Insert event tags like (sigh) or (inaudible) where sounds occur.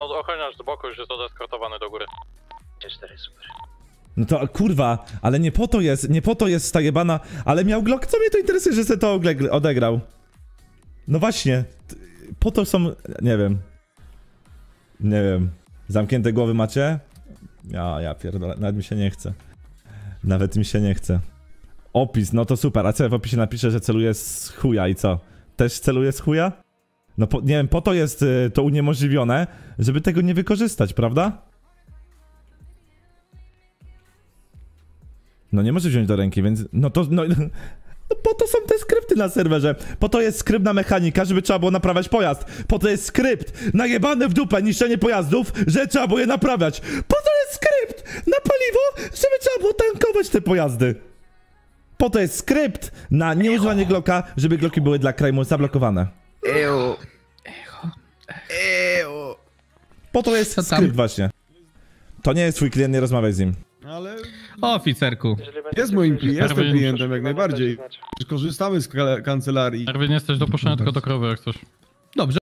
No, ochroniarz z boku już jest odeskortowany do góry. 4, super. No to kurwa, ale nie po to jest, nie po to jest ta jebana, ale miał Glock, co mnie to interesuje, że se to odegrał? No właśnie, po to są, nie wiem. Nie wiem. Zamknięte głowy macie? Ja, ja pierdolę, nawet mi się nie chce. Nawet mi się nie chce. Opis, no to super, a co ja w opisie napiszę, że celuję z chuja i co? Też celuję z chuja? No po, nie wiem, po to jest y, to uniemożliwione, żeby tego nie wykorzystać, prawda? No nie może wziąć do ręki, więc no to no, (laughs) no po to są te skrypty na serwerze. Po to jest skrypt na mechanika, żeby trzeba było naprawiać pojazd. Po to jest skrypt najebane w dupę niszczenie pojazdów, że trzeba było je naprawiać. Po to jest skrypt na paliwo, żeby trzeba było tankować te pojazdy. Po to jest skrypt na nieużywanie Glocka, żeby Glocki były dla Krajmu zablokowane. Ejo. Po to jest skrypt właśnie. To nie jest twój klient, nie rozmawiaj z nim. Ale O, oficerku. jest moim klientem, jestem klientem jak najbardziej. Korzystamy z ka- kancelarii. Erwin, jesteś dopuszczony tylko do krowy, jak coś. Dobrze.